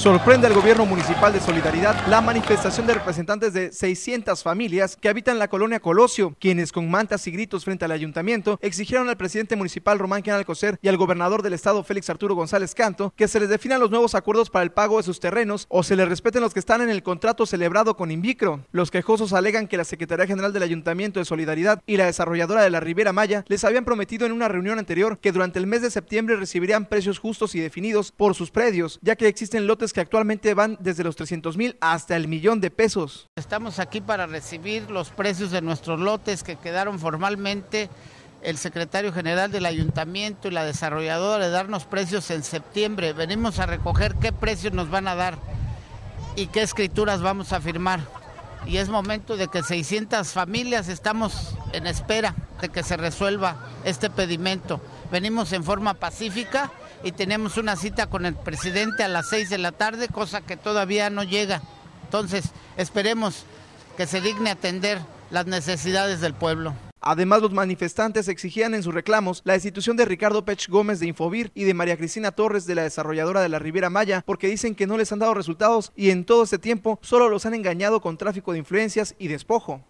Sorprende al gobierno municipal de Solidaridad la manifestación de representantes de 600 familias que habitan la colonia Colosio, quienes con mantas y gritos frente al ayuntamiento exigieron al presidente municipal Román Quinal Alcocer y al gobernador del estado Félix Arturo González Canto que se les definan los nuevos acuerdos para el pago de sus terrenos o se les respeten los que están en el contrato celebrado con Invicro. Los quejosos alegan que la Secretaría General del Ayuntamiento de Solidaridad y la desarrolladora de la Ribera Maya les habían prometido en una reunión anterior que durante el mes de septiembre recibirían precios justos y definidos por sus predios, ya que existen lotes que actualmente van desde los 300 mil hasta el millón de pesos. Estamos aquí para recibir los precios de nuestros lotes que quedaron formalmente el secretario general del ayuntamiento y la desarrolladora de darnos precios en septiembre. Venimos a recoger qué precios nos van a dar y qué escrituras vamos a firmar. Y es momento de que 600 familias estamos en espera de que se resuelva este pedimento. Venimos en forma pacífica y tenemos una cita con el presidente a las 6 de la tarde, cosa que todavía no llega. Entonces, esperemos que se digne atender las necesidades del pueblo. Además, los manifestantes exigían en sus reclamos la destitución de Ricardo Pech Gómez de Infovir y de María Cristina Torres de la desarrolladora de la Riviera Maya, porque dicen que no les han dado resultados y en todo este tiempo solo los han engañado con tráfico de influencias y despojo.